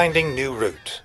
Finding new route.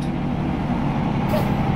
right.